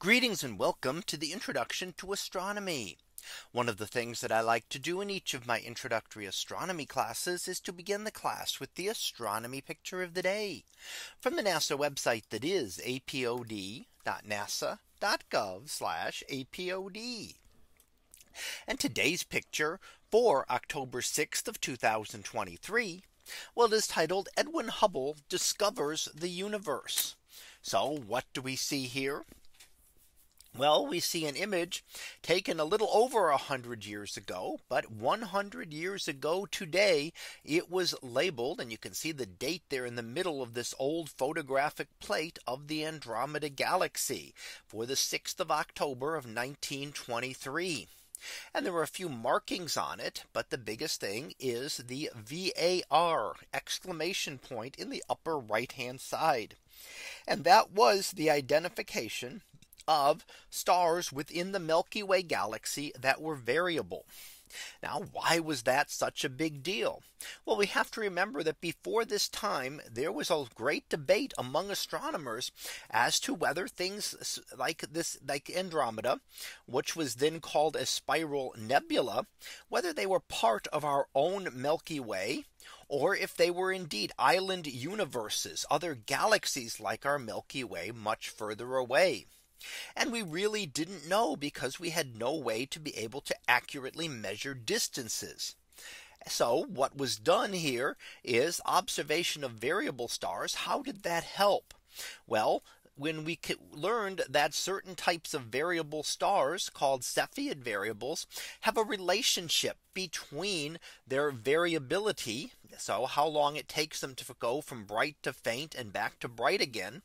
Greetings and welcome to the introduction to astronomy. One of the things that I like to do in each of my introductory astronomy classes is to begin the class with the astronomy picture of the day from the NASA website that is apod.nasa.gov apod. And today's picture for October 6th of 2023. Well, it is titled Edwin Hubble discovers the universe. So what do we see here? Well, we see an image taken a little over a hundred years ago, but 100 years ago today, it was labeled and you can see the date there in the middle of this old photographic plate of the Andromeda galaxy for the 6th of October of 1923. And there were a few markings on it. But the biggest thing is the VAR exclamation point in the upper right hand side. And that was the identification of stars within the Milky Way galaxy that were variable. Now, why was that such a big deal? Well, we have to remember that before this time, there was a great debate among astronomers as to whether things like this, like Andromeda, which was then called a spiral nebula, whether they were part of our own Milky Way, or if they were indeed island universes, other galaxies like our Milky Way much further away. And we really didn't know because we had no way to be able to accurately measure distances. So what was done here is observation of variable stars. How did that help? Well, when we learned that certain types of variable stars called Cepheid variables have a relationship between their variability. So how long it takes them to go from bright to faint and back to bright again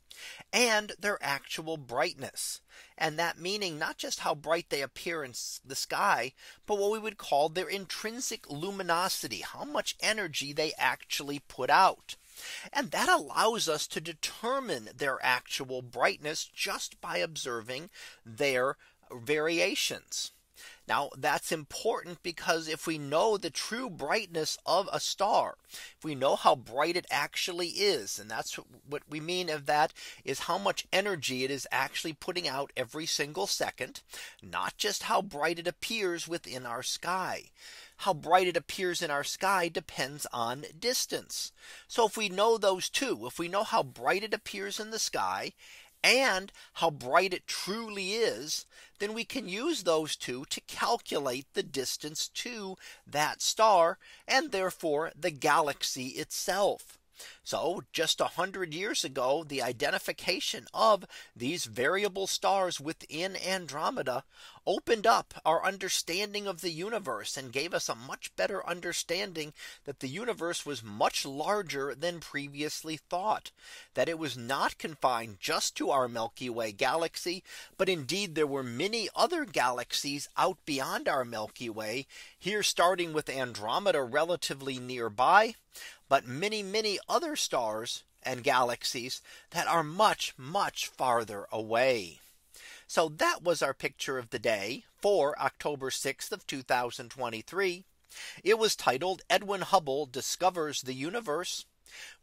and their actual brightness. And that meaning not just how bright they appear in the sky, but what we would call their intrinsic luminosity, how much energy they actually put out. And that allows us to determine their actual brightness just by observing their variations. Now that's important because if we know the true brightness of a star, if we know how bright it actually is, and that's what we mean of that is how much energy it is actually putting out every single second, not just how bright it appears within our sky. How bright it appears in our sky depends on distance. So if we know those two, if we know how bright it appears in the sky and how bright it truly is, then we can use those two to calculate the distance to that star and therefore the galaxy itself. So just a hundred years ago, the identification of these variable stars within Andromeda opened up our understanding of the universe and gave us a much better understanding that the universe was much larger than previously thought that it was not confined just to our Milky Way galaxy, but indeed there were many other galaxies out beyond our Milky Way here starting with Andromeda relatively nearby but many, many other stars and galaxies that are much, much farther away. So that was our picture of the day for October 6th of 2023. It was titled Edwin Hubble discovers the universe.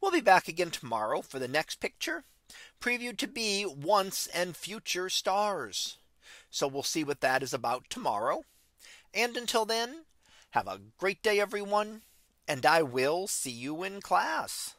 We'll be back again tomorrow for the next picture previewed to be once and future stars. So we'll see what that is about tomorrow. And until then, have a great day, everyone and I will see you in class.